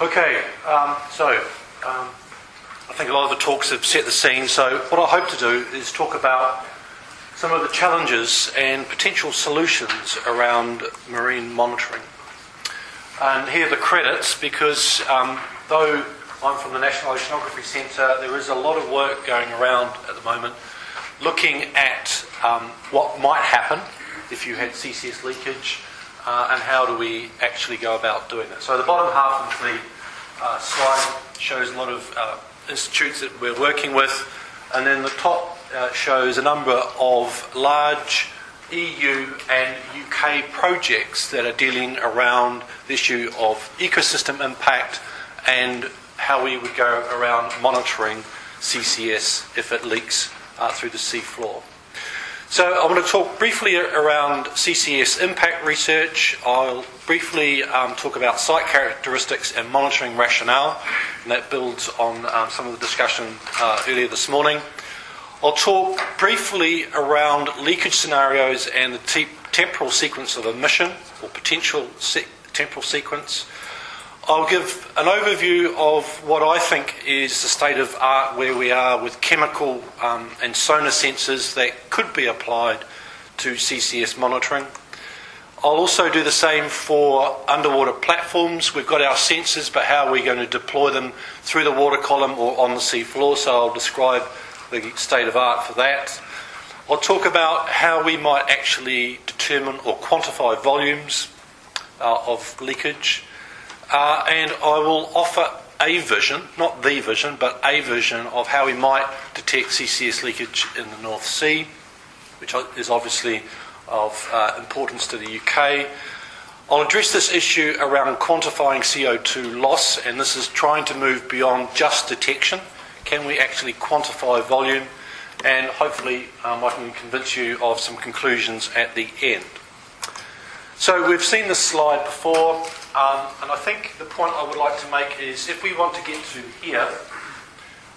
Okay, um, so um, I think a lot of the talks have set the scene. So, what I hope to do is talk about some of the challenges and potential solutions around marine monitoring. And here are the credits because um, though I'm from the National Oceanography Centre, there is a lot of work going around at the moment looking at um, what might happen if you had CCS leakage uh, and how do we actually go about doing that. So the bottom half of the uh, slide shows a lot of uh, institutes that we're working with, and then the top uh, shows a number of large EU and UK projects that are dealing around the issue of ecosystem impact and how we would go around monitoring CCS if it leaks uh, through the seafloor. So I want to talk briefly around CCS impact research. I'll briefly um, talk about site characteristics and monitoring rationale, and that builds on um, some of the discussion uh, earlier this morning. I'll talk briefly around leakage scenarios and the te- temporal sequence of emission or potential se- temporal sequence. I'll give an overview of what I think is the state of art where we are with chemical um, and sonar sensors that could be applied to CCS monitoring. I'll also do the same for underwater platforms. We've got our sensors, but how are we going to deploy them through the water column or on the sea floor? So I'll describe the state of art for that. I'll talk about how we might actually determine or quantify volumes uh, of leakage. Uh, and I will offer a vision, not the vision, but a vision of how we might detect CCS leakage in the North Sea, which is obviously of uh, importance to the UK. I'll address this issue around quantifying CO2 loss, and this is trying to move beyond just detection. Can we actually quantify volume? And hopefully, um, I can convince you of some conclusions at the end. So, we've seen this slide before. Um, and I think the point I would like to make is if we want to get to here,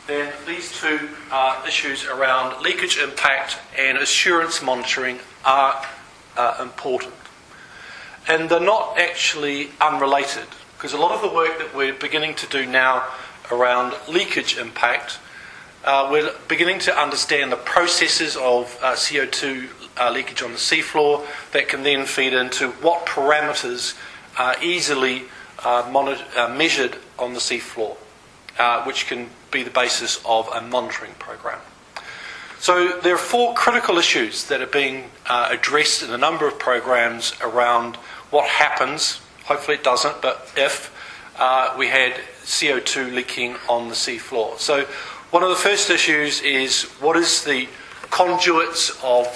then these two uh, issues around leakage impact and assurance monitoring are uh, important. And they're not actually unrelated, because a lot of the work that we're beginning to do now around leakage impact, uh, we're beginning to understand the processes of uh, CO2 uh, leakage on the seafloor that can then feed into what parameters are easily uh, monitor, uh, measured on the seafloor, uh, which can be the basis of a monitoring program. So there are four critical issues that are being uh, addressed in a number of programs around what happens. Hopefully it doesn't, but if we had CO2 leaking on the seafloor. So one of the first issues is what is the conduits of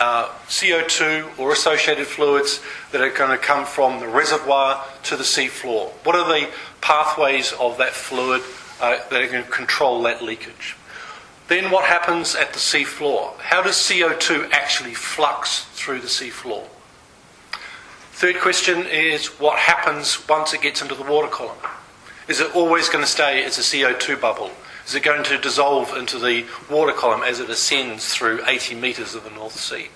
uh, CO2 or associated fluids that are going to come from the reservoir to the seafloor? What are the pathways of that fluid uh, that are going to control that leakage? Then what happens at the seafloor? How does CO2 actually flux through the seafloor? Third question is what happens once it gets into the water column? Is it always going to stay as a CO2 bubble? Is it going to dissolve into the water column as it ascends through 80 metres of the North Sea?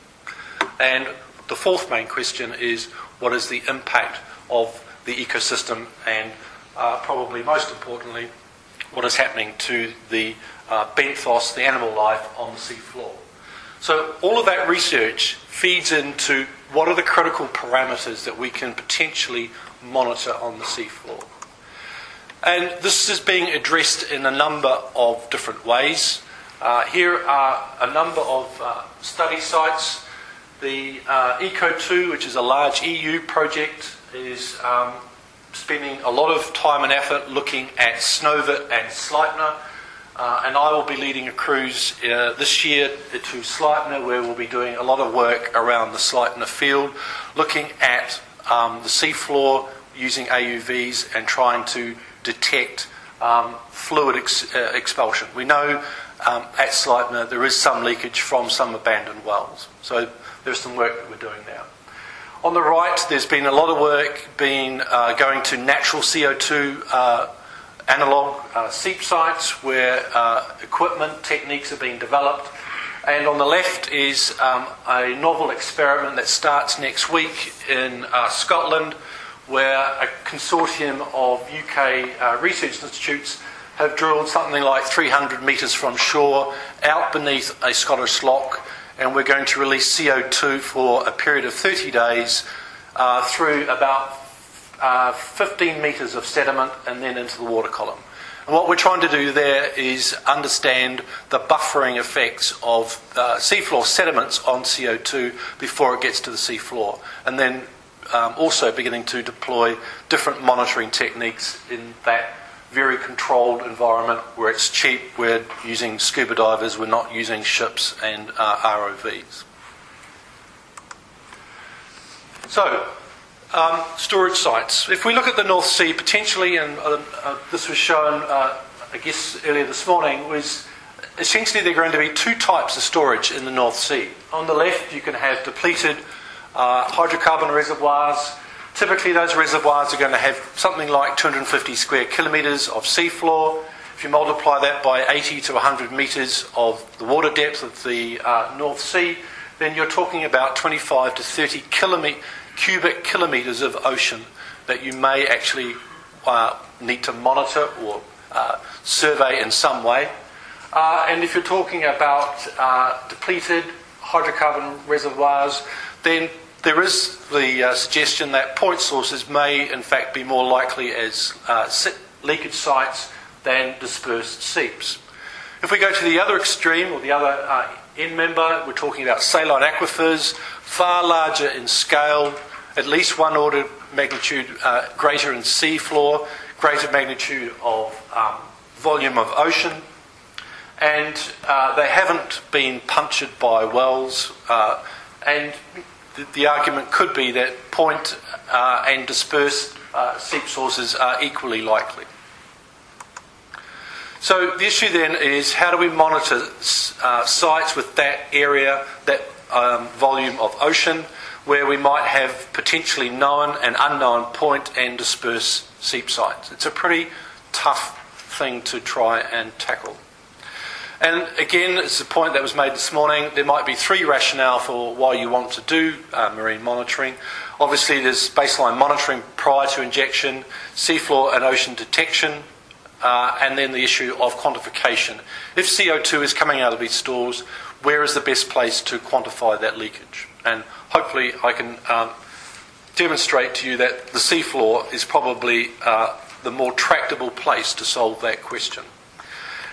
And the fourth main question is what is the impact of the ecosystem and uh, probably most importantly, what is happening to the uh, benthos, the animal life on the seafloor. So all of that research feeds into what are the critical parameters that we can potentially monitor on the seafloor. And this is being addressed in a number of different ways. Uh, here are a number of uh, study sites. The uh, ECO2, which is a large EU project, is um, spending a lot of time and effort looking at Snøhvit and Sleipner. Uh, and I will be leading a cruise uh, this year to Sleipner, where we'll be doing a lot of work around the Sleipner field, looking at um, the seafloor using AUVs and trying to detect um, fluid ex- uh, expulsion. We know um, at Sleipner there is some leakage from some abandoned wells. So there's some work that we're doing now. On the right, there's been a lot of work being uh, going to natural CO2 uh, analog uh, seep sites where uh, equipment techniques are being developed. And on the left is um, a novel experiment that starts next week in uh, Scotland where a consortium of UK uh, research institutes have drilled something like 300 metres from shore out beneath a Scottish loch, and we're going to release CO2 for a period of 30 days uh, through about uh, 15 metres of sediment and then into the water column. And what we're trying to do there is understand the buffering effects of uh, seafloor sediments on CO2 before it gets to the seafloor, and then um, also beginning to deploy different monitoring techniques in that very controlled environment where it's cheap. We're using scuba divers, we're not using ships and uh, ROVs. So, um, storage sites. If we look at the North Sea, potentially, and uh, uh, this was shown, uh, I guess, earlier this morning, was essentially there are going to be two types of storage in the North Sea. On the left, you can have depleted uh, hydrocarbon reservoirs. Typically, those reservoirs are going to have something like 250 square kilometres of seafloor. If you multiply that by 80 to 100 metres of the water depth of the uh, North Sea, then you're talking about 25 to 30 kilometres cubic kilometres of ocean that you may actually uh, need to monitor or uh, survey in some way. Uh, and if you're talking about uh, depleted hydrocarbon reservoirs, then there is the uh, suggestion that point sources may, in fact, be more likely as uh, leakage sites than dispersed seeps. If we go to the other extreme, or the other end member, we're talking about saline aquifers, far larger in scale, at least one order of magnitude uh, greater in sea floor, greater magnitude of um, volume of ocean, and uh, they haven't been punctured by wells. Uh, and the, argument could be that point uh, and dispersed uh, seep sources are equally likely. So the issue then is how do we monitor uh, sites with that area, that um, volume of ocean, where we might have potentially known and unknown point and disperse seep sites. It's a pretty tough thing to try and tackle. And again, it's a point that was made this morning. There might be three rationale for why you want to do uh, marine monitoring. Obviously, there's baseline monitoring prior to injection, seafloor and ocean detection, uh, and then the issue of quantification. If CO2 is coming out of these stores, where is the best place to quantify that leakage? And hopefully, I can um, demonstrate to you that the seafloor is probably uh, the more tractable place to solve that question.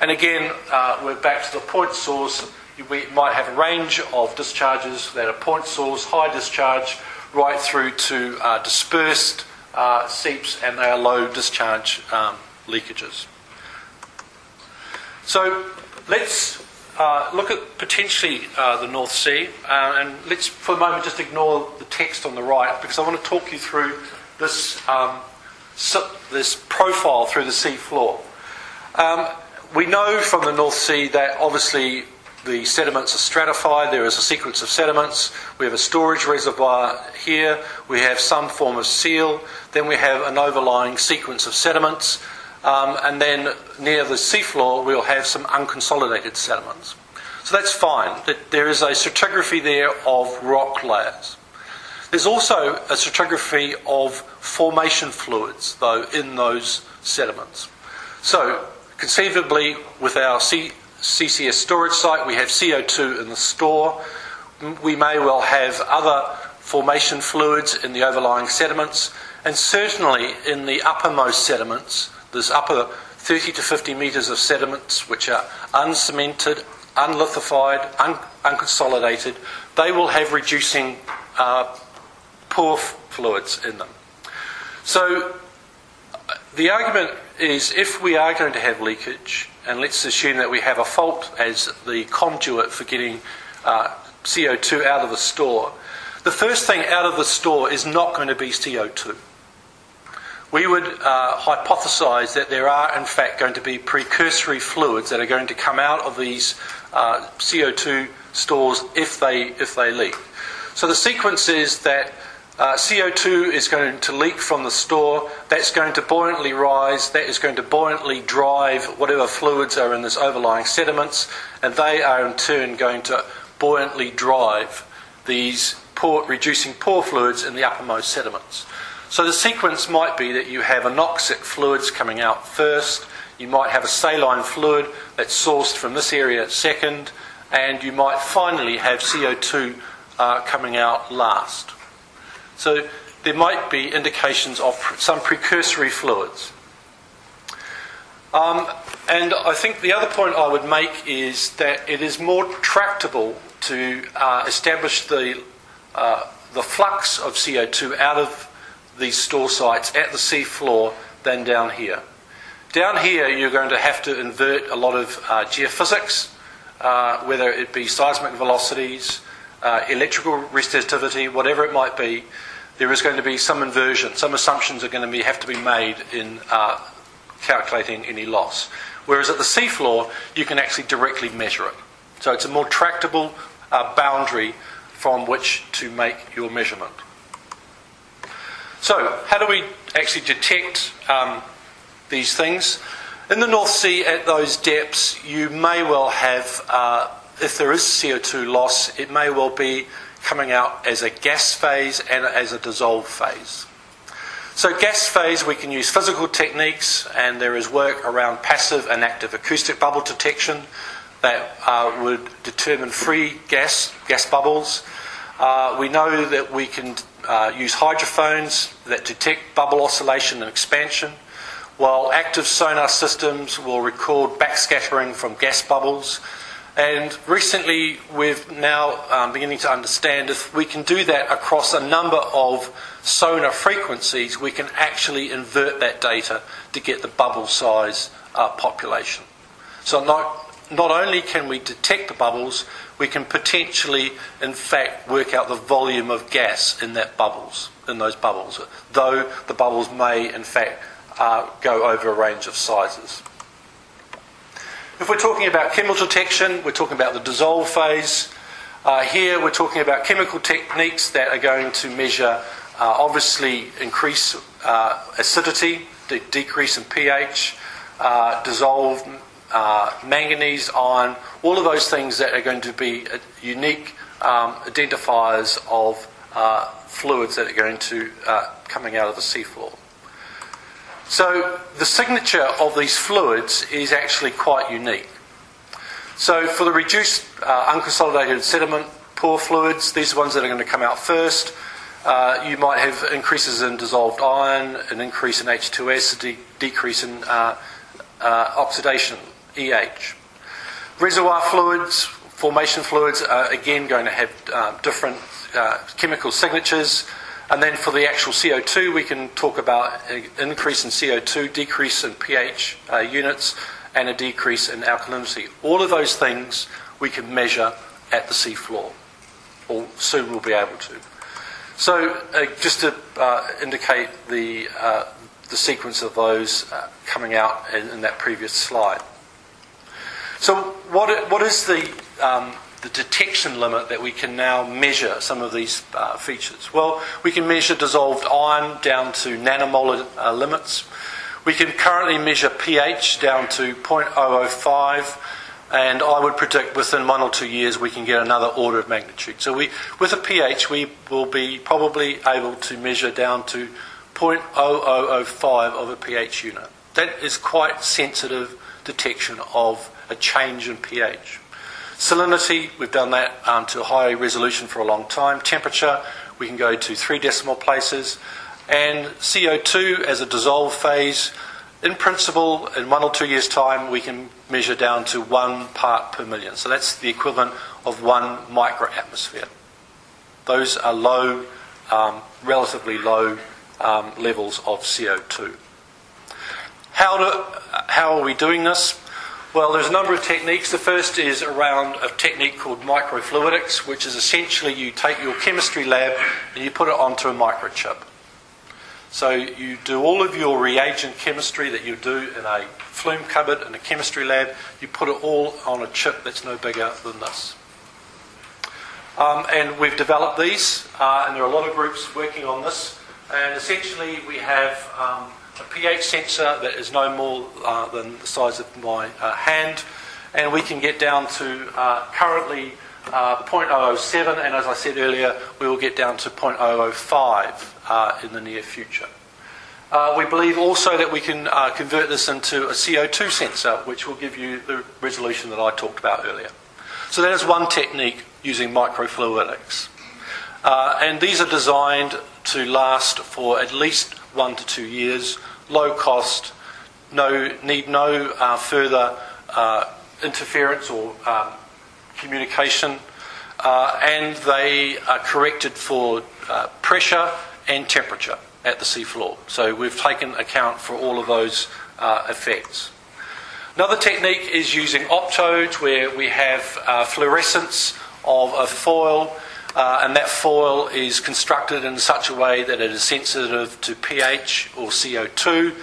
And again, uh, we're back to the point source. We might have a range of discharges that are point source, high discharge, right through to uh, dispersed uh, seeps, and they are low discharge um, leakages. So let's uh, look at potentially uh, the North Sea, uh, and let's for the moment just ignore the text on the right because I want to talk you through this um, this profile through the sea floor. Um, we know from the North Sea that obviously the sediments are stratified. There is a sequence of sediments. We have a storage reservoir here. We have some form of seal. Then we have an overlying sequence of sediments. Um, and then near the seafloor, we'll have some unconsolidated sediments. So that's fine. There is a stratigraphy there of rock layers. There's also a stratigraphy of formation fluids, though, in those sediments. So, conceivably, with our C- CCS storage site, we have CO2 in the store. We may well have other formation fluids in the overlying sediments, and certainly in the uppermost sediments, there's upper 30 to 50 metres of sediments which are uncemented, unlithified, un- unconsolidated. They will have reducing uh, f- fluids in them. So the argument is if we are going to have leakage, and let's assume that we have a fault as the conduit for getting uh, CO2 out of the store, the first thing out of the store is not going to be CO2 we would uh, hypothesize that there are, in fact, going to be precursory fluids that are going to come out of these uh, CO2 stores if they, if they leak. So the sequence is that uh, CO2 is going to leak from the store, that's going to buoyantly rise, that is going to buoyantly drive whatever fluids are in this overlying sediments, and they are in turn going to buoyantly drive these pore, reducing pore fluids in the uppermost sediments. So the sequence might be that you have anoxic fluids coming out first, you might have a saline fluid that's sourced from this area second, and you might finally have CO2 uh, coming out last. So there might be indications of some precursory fluids. Um, and I think the other point I would make is that it is more tractable to uh, establish the, uh, the flux of CO2 out of these store sites at the sea floor than down here. Down here, you're going to have to invert a lot of uh, geophysics, uh, whether it be seismic velocities, uh, electrical resistivity, whatever it might be. There is going to be some inversion. Some assumptions are going to be, have to be made in uh, calculating any loss. Whereas at the seafloor, you can actually directly measure it. So it's a more tractable uh, boundary from which to make your measurement. So, how do we actually detect um, these things? In the North Sea, at those depths, you may well have, uh, if there is CO2 loss, it may well be coming out as a gas phase and as a dissolved phase. So, gas phase, we can use physical techniques, and there is work around passive and active acoustic bubble detection that uh, would determine free gas, gas bubbles. Uh, we know that we can uh, use hydrophones that detect bubble oscillation and expansion, while active sonar systems will record backscattering from gas bubbles. And recently, we've now um, beginning to understand if we can do that across a number of sonar frequencies, we can actually invert that data to get the bubble size uh, population. So not not only can we detect the bubbles, we can potentially, in fact, work out the volume of gas in that bubbles, in those bubbles, though the bubbles may, in fact, uh, go over a range of sizes. If we're talking about chemical detection, we're talking about the dissolve phase. Uh, here we're talking about chemical techniques that are going to measure, uh, obviously, increase uh, acidity, de- decrease in pH, uh, dissolve uh, manganese, iron, all of those things that are going to be uh, unique um, identifiers of fluids that are going to coming out of the seafloor. So the signature of these fluids is actually quite unique. So for the reduced uh, unconsolidated sediment pore fluids, these are the ones that are going to come out first. Uh, you might have increases in dissolved iron, an increase in H2S, a de- decrease in uh, uh oxidation, EH. Reservoir fluids, formation fluids are again going to have uh, different uh, chemical signatures. And then for the actual CO2, we can talk about an increase in CO2, decrease in pH uh, units, and a decrease in alkalinity. All of those things we can measure at the seafloor, or soon we'll be able to. So, uh, just to uh, indicate the, uh, the sequence of those uh, coming out in, in, that previous slide. So, what, what is the um, the detection limit that we can now measure some of these uh, features? Well, we can measure dissolved iron down to nanomolar uh, limits. We can currently measure pH down to 0.005, and I would predict within one or two years we can get another order of magnitude. So, we, with a pH, we will be probably able to measure down to 0.0005 of a pH unit. That is quite sensitive detection of a change in pH. Salinity, we've done that um, to high resolution for a long time. Temperature, we can go to three decimal places. And CO2 as a dissolved phase, in principle, in one or two years' time, we can measure down to one part per million. So that's the equivalent of one microatmosphere. Those are low, um, relatively low um, levels of CO2. How, do, how are we doing this? Well, there's a number of techniques. The first is around a technique called microfluidics, which is essentially you take your chemistry lab and you put it onto a microchip. So you do all of your reagent chemistry that you do in a fume cupboard in a chemistry lab, you put it all on a chip that's no bigger than this. Um, and we've developed these, uh, and there are a lot of groups working on this. And essentially, we have um, a pH sensor that is no more uh, than the size of my uh, hand, and we can get down to uh, currently uh, 0.007, and as I said earlier, we will get down to 0.005 uh, in the near future. We believe also that we can convert this into a CO2 sensor, which will give you the resolution that I talked about earlier. So that is one technique using microfluidics. Uh, and these are designed to last for at least one to two years, low cost, no, need no uh, further uh, interference or um, communication, uh, and they are corrected for pressure and temperature at the seafloor. So we've taken account for all of those uh, effects. Another technique is using optodes where we have uh, fluorescence of a foil uh, and that foil is constructed in such a way that it is sensitive to pH or CO2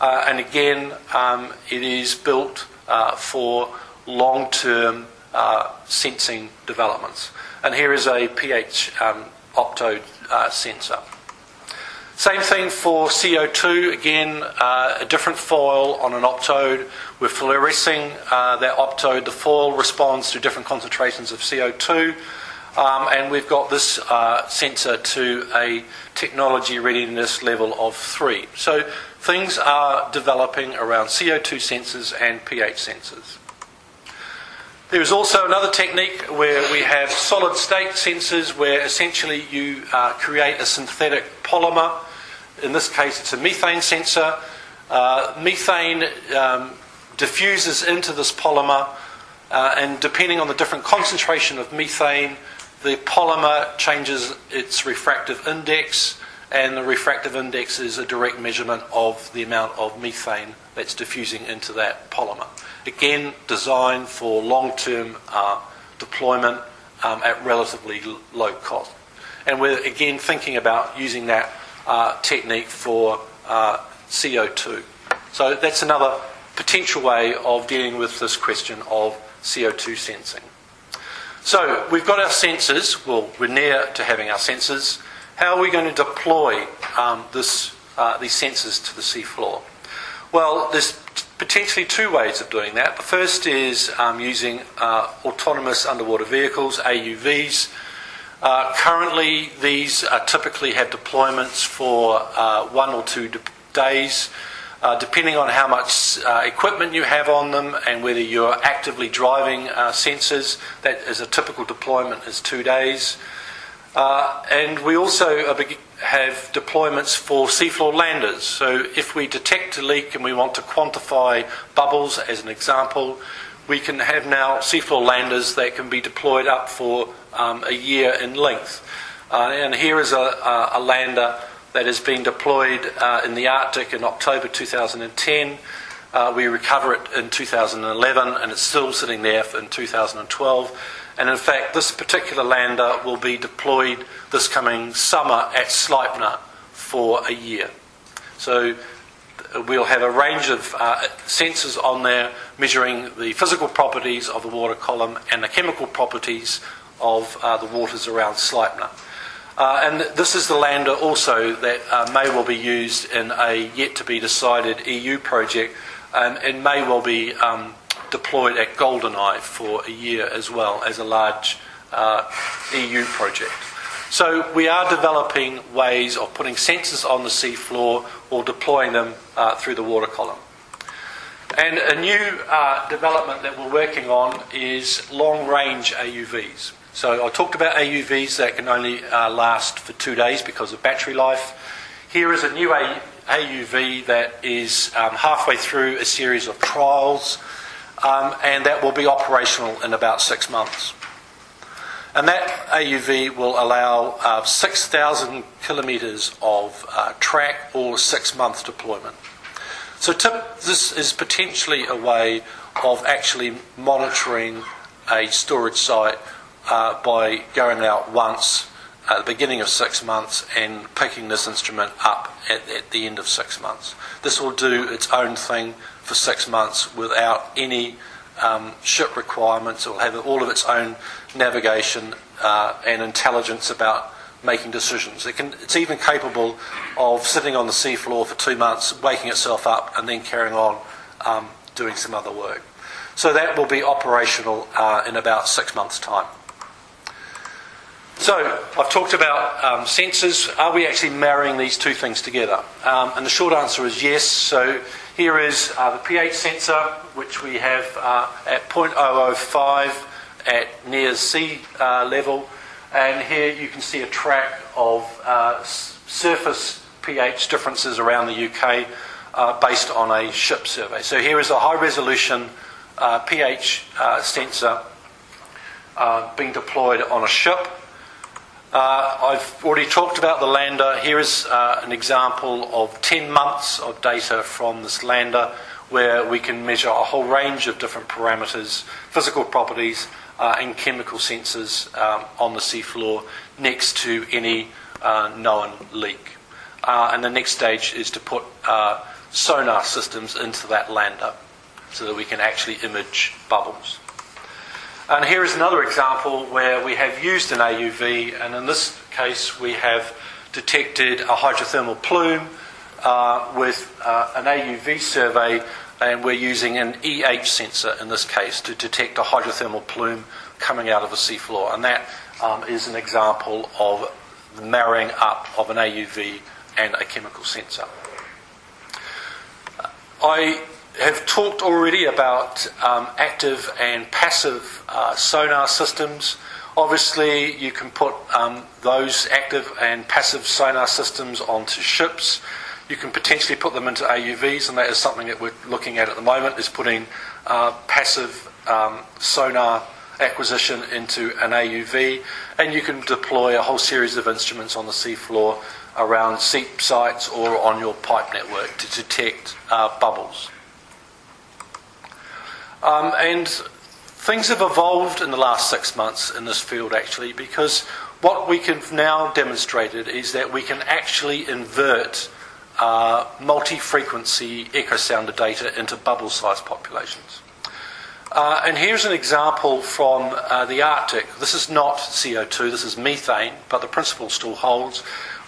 uh, and again um, it is built uh, for long-term uh, sensing developments. And here is a pH um, optode sensor. Same thing for CO2, again, uh, a different foil on an optode. We're fluorescing uh, that optode. The foil responds to different concentrations of CO2. Um, and we've got this uh, sensor to a technology readiness level of 3. So things are developing around CO2 sensors and pH sensors. There is also another technique where we have solid state sensors where essentially you uh, create a synthetic polymer in this case, it's a methane sensor. Uh, methane um, diffuses into this polymer, uh, and depending on the different concentration of methane, the polymer changes its refractive index, and the refractive index is a direct measurement of the amount of methane that's diffusing into that polymer. Again, designed for long term uh, deployment um, at relatively low cost. And we're again thinking about using that uh, technique for uh, CO2. So that's another potential way of dealing with this question of CO2 sensing. So we've got our sensors, well, we're near to having our sensors. How are we going to deploy um, this, uh, these sensors to the seafloor? Well, there's potentially two ways of doing that. The first is um, using uh, autonomous underwater vehicles, AUVs. Uh, currently, these typically have deployments for uh, one or two de- days, uh, depending on how much uh, equipment you have on them and whether you're actively driving uh, sensors. That is a typical deployment is two days. Uh, and we also have deployments for seafloor landers. So if we detect a leak and we want to quantify bubbles, as an example, we can have now seafloor landers that can be deployed up for um, a year in length. Uh, and here is a, a, a, lander that has been deployed uh, in the Arctic in October 2010. Uh, we recover it in 2011 and it's still sitting there in 2012. And in fact, this particular lander will be deployed this coming summer at Sleipner for a year. So we'll have a range of uh, sensors on there measuring the physical properties of the water column and the chemical properties of uh, the waters around Sleipner. Uh, and this is the lander also that uh, may well be used in a yet to be decided EU project um, and may well be um, deployed at Goldeneye for a year as well as a large uh, EU project. So we are developing ways of putting sensors on the seafloor or deploying them uh, through the water column. And a new uh, development that we're working on is long range AUVs. So I talked about AUVs that can only uh, last for two days because of battery life. Here is a new a- AUV that is um, halfway through a series of trials um, and that will be operational in about six months. And that AUV will allow uh, 6,000 kilometres of uh, track or six month deployment. So, tip, this is potentially a way of actually monitoring a storage site uh, by going out once at the beginning of six months and picking this instrument up at, at, the end of six months. This will do its own thing for six months without any um, ship requirements. It will have all of its own navigation uh, and intelligence about making decisions. It can, it's even capable of sitting on the seafloor for two months, waking itself up, and then carrying on um, doing some other work. So that will be operational uh, in about six months' time. So, I've talked about um, sensors. Are we actually marrying these two things together? Um, and the short answer is yes. So, here is uh, the pH sensor, which we have uh, at 0.005 at near sea uh, level. And here you can see a track of uh, surface pH differences around the UK uh, based on a ship survey. So, here is a high resolution uh, pH sensor being deployed on a ship. Uh, I've already talked about the lander. Here is uh, an example of 10 months of data from this lander where we can measure a whole range of different parameters, physical properties, uh, and chemical sensors um, on the seafloor next to any uh, known leak. Uh, and the next stage is to put uh, sonar systems into that lander so that we can actually image bubbles. And here is another example where we have used an AUV, and in this case we have detected a hydrothermal plume uh, with uh, an AUV survey, and we're using an EH sensor in this case to detect a hydrothermal plume coming out of the seafloor. And that um, is an example of the marrying up of an AUV and a chemical sensor. I have talked already about um, active and passive uh, sonar systems. Obviously, you can put um, those active and passive sonar systems onto ships. You can potentially put them into AUVs, and that is something that we're looking at at the moment, is putting uh, passive um, sonar acquisition into an AUV, and you can deploy a whole series of instruments on the seafloor around seep sites or on your pipe network to detect uh, bubbles. Um, and things have evolved in the last six months in this field actually because what we can now demonstrated is that we can actually invert uh, multi-frequency echo sounder data into bubble size populations. Uh, and here's an example from uh, the Arctic. This is not CO2, this is methane, but the principle still holds,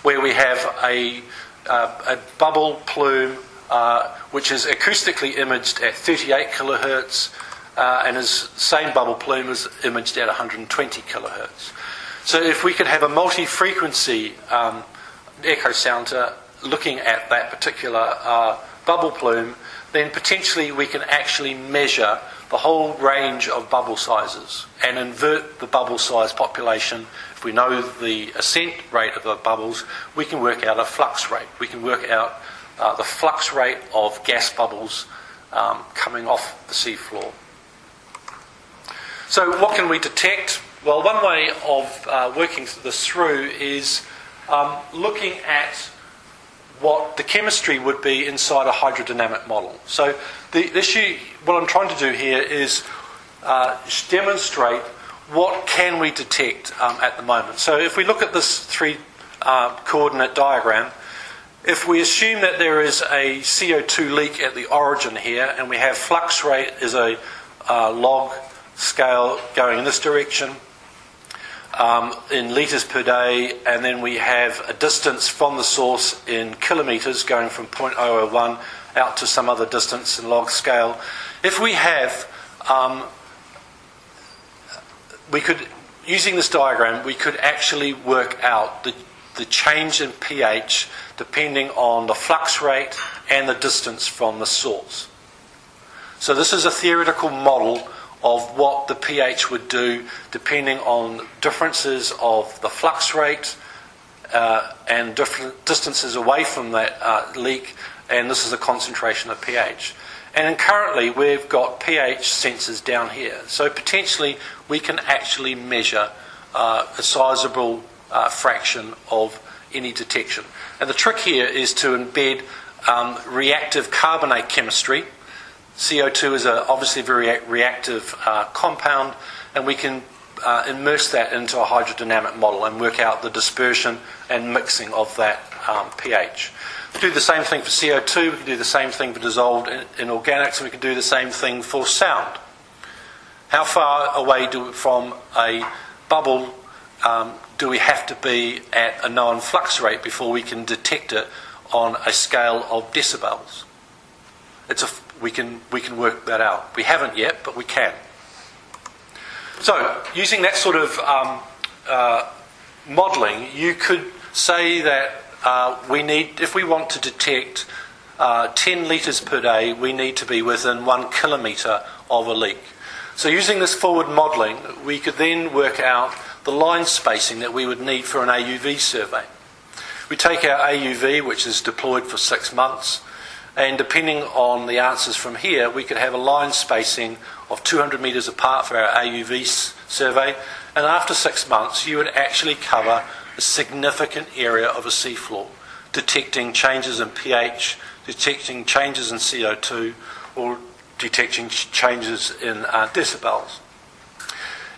where we have a, uh, a bubble plume uh, which is acoustically imaged at 38 kilohertz, uh, and is same bubble plume is imaged at 120 kilohertz. So if we could have a multi-frequency um, echo sounder looking at that particular uh, bubble plume, then potentially we can actually measure the whole range of bubble sizes and invert the bubble size population. If we know the ascent rate of the bubbles, we can work out a flux rate. We can work out uh, the flux rate of gas bubbles um, coming off the seafloor. So, what can we detect? Well, one way of uh, working this through is um, looking at what the chemistry would be inside a hydrodynamic model. So, the, issue, what I'm trying to do here is uh, demonstrate what can we detect um, at the moment. So, if we look at this three uh, coordinate diagram, if we assume that there is a CO2 leak at the origin here and we have flux rate is a uh, log scale going in this direction um, in litres per day, and then we have a distance from the source in kilometres going from 0.001 out to some other distance in log scale. If we have, um, we could, using this diagram, we could actually work out the the change in pH depending on the flux rate and the distance from the source. So, this is a theoretical model of what the pH would do depending on differences of the flux rate uh, and different distances away from that uh, leak, and this is a concentration of pH. And currently, we've got pH sensors down here. So, potentially, we can actually measure uh, a sizable uh, fraction of any detection. And the trick here is to embed um, reactive carbonate chemistry. CO2 is a, obviously a very reactive uh, compound, and we can uh, immerse that into a hydrodynamic model and work out the dispersion and mixing of that um, pH. We do the same thing for CO2, we can do the same thing for dissolved in, in organics, and we can do the same thing for sound. How far away do, from a bubble um, do we have to be at a known flux rate before we can detect it on a scale of decibels? It's a, we, can, we can work that out. We haven't yet, but we can. So, using that sort of um, uh, modelling, you could say that uh, we need, if we want to detect uh, 10 litres per day, we need to be within one kilometre of a leak. So, using this forward modelling, we could then work out the line spacing that we would need for an AUV survey. We take our AUV, which is deployed for six months, and depending on the answers from here, we could have a line spacing of 200 metres apart for our AUV survey, and after six months, you would actually cover a significant area of a seafloor, detecting changes in pH, detecting changes in CO2, or detecting changes in uh, decibels.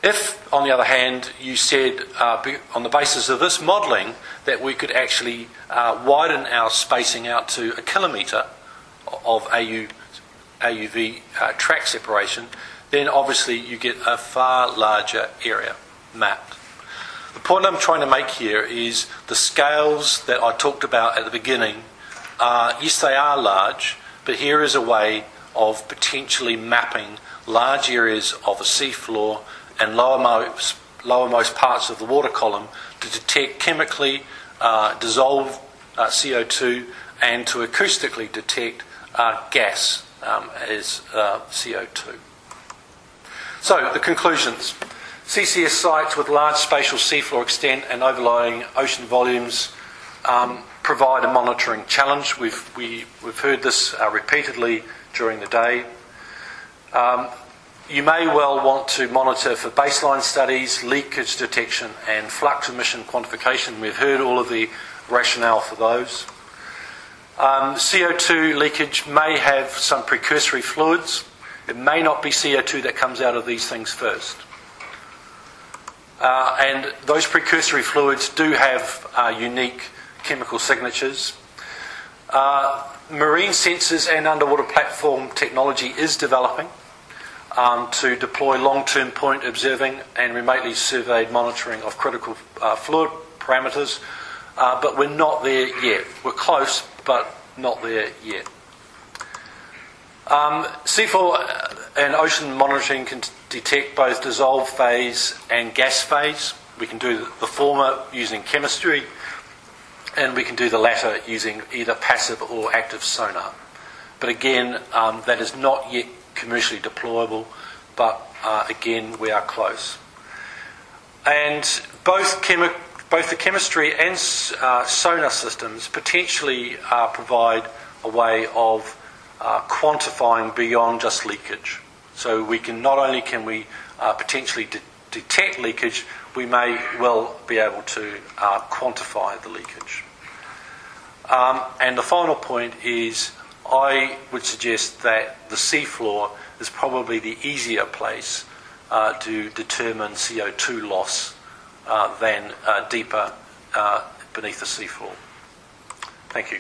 If, on the other hand, you said uh, on the basis of this modelling that we could actually uh, widen our spacing out to a kilometre of AU, AUV uh, track separation, then obviously you get a far larger area mapped. The point I'm trying to make here is the scales that I talked about at the beginning, yes, they are large, but here is a way of potentially mapping large areas of a seafloor and lowermost, lowermost parts of the water column to detect chemically uh, dissolved uh, CO2 and to acoustically detect uh, gas um, as uh, CO2. So, the conclusions. CCS sites with large spatial seafloor extent and overlying ocean volumes um, provide a monitoring challenge. We've, we, have we have heard this uh, repeatedly during the day. Um, you may well want to monitor for baseline studies, leakage detection, and flux emission quantification. We've heard all of the rationale for those. Um, CO2 leakage may have some precursory fluids. It may not be CO2 that comes out of these things first. Uh, and those precursory fluids do have uh, unique chemical signatures. Uh, marine sensors and underwater platform technology is developing um, to deploy long term point observing and remotely surveyed monitoring of critical uh, fluid parameters, uh, but we're not there yet. We're close, but not there yet. Um, seafloor and ocean monitoring can detect both dissolved phase and gas phase. We can do the former using chemistry, and we can do the latter using either passive or active sonar. But again, um, that is not yet commercially deployable, but uh, again, we are close. And both, chemi- both the chemistry and uh, sonar systems potentially uh, provide a way of uh, quantifying beyond just leakage. So we can not only can we uh, potentially de- detect leakage, we may well be able to uh, quantify the leakage. Um, and the final point is I would suggest that the seafloor is probably the easier place uh, to determine CO2 loss uh, than uh, deeper uh, beneath the seafloor. Thank you.